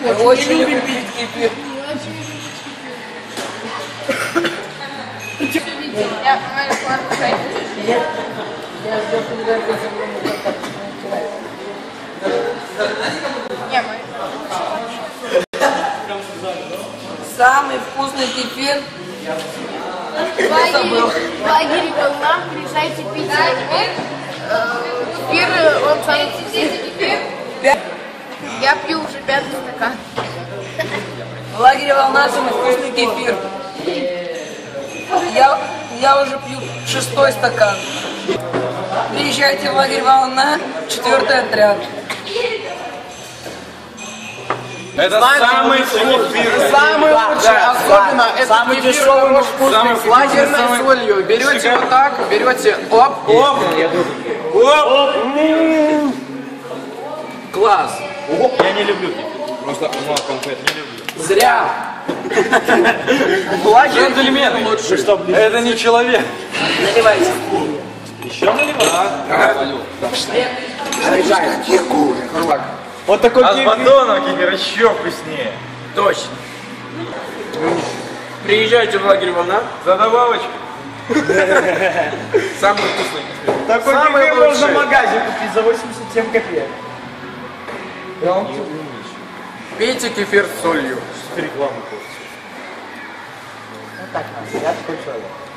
Мы очень любим пить кефир. Я, моя планка. Не, мы. Самый вкусный кефир. Лагерь, волна, приезжайте пить кефир. Кефир, э, он самый вкусный. Я пью уже пятый стакан. В лагере волна самый вкусный кефир. Я, я уже пью шестой стакан. Приезжайте в лагерь волна, четвертый отряд. Это самый вкусный. Самый лучший, особенно это самый кефир дешевый, но вкусный. с лагерной Самый- солью. Берете вот так, берете, оп, Оп! Оп! класс. Я не люблю кефир. Просто ну, конфет не люблю. Зря. Джентльмены, это не человек. Наливайте. Еще наливать? Вот такой А с батоном кефир еще вкуснее. Точно. Приезжайте в лагерь волна. За добавочку. Самый вкусный кефир. Такой Самый кефир можно в магазе купить за 87 копеек. Пейте кефир с солью. Ну так надо, я такой человек.